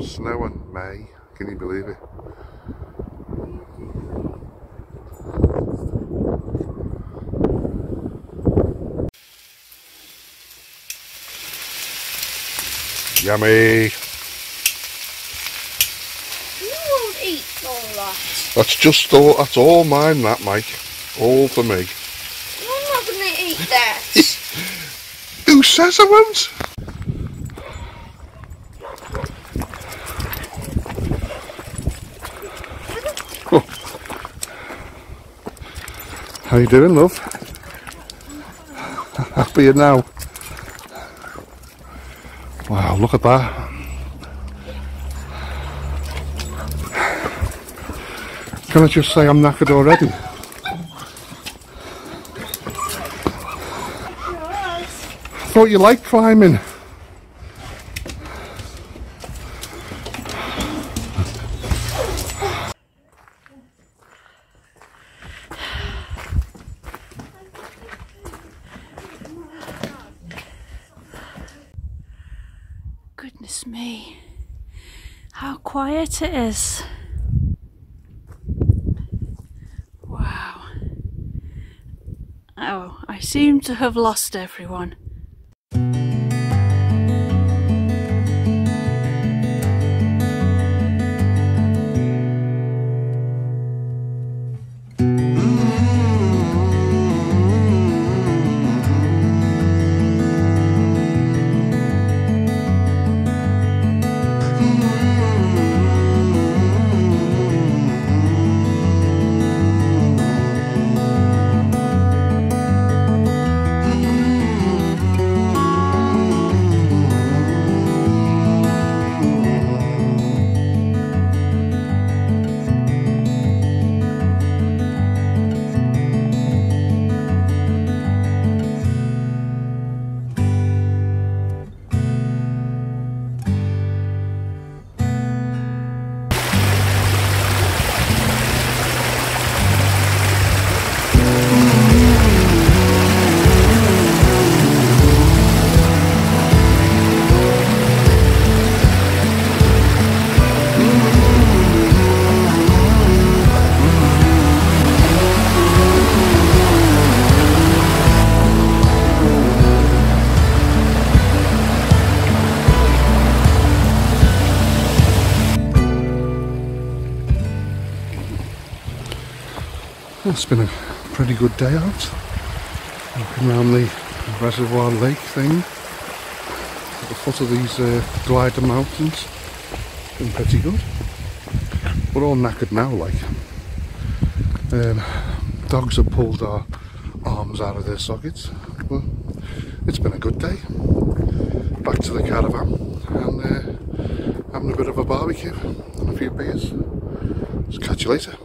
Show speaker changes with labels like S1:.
S1: snow in May. Can you believe it? Yummy!
S2: You won't eat all that.
S1: That's just all, that's all mine that Mike. All for me.
S2: You're not going to eat that.
S1: Who says I won't? How you doing, love? Happy you now? Wow, look at that. Can I just say I'm knackered already? Thought you liked climbing.
S2: Me. How quiet it is. Wow. Oh, I seem to have lost everyone.
S1: It's been a pretty good day out. Walking around the reservoir lake thing at the foot of these uh, Glyder mountains. Been pretty good. We're all knackered now, like. Um, dogs have pulled our arms out of their sockets. But it's been a good day. Back to the caravan and uh, having a bit of a barbecue and a few beers. Just catch you later.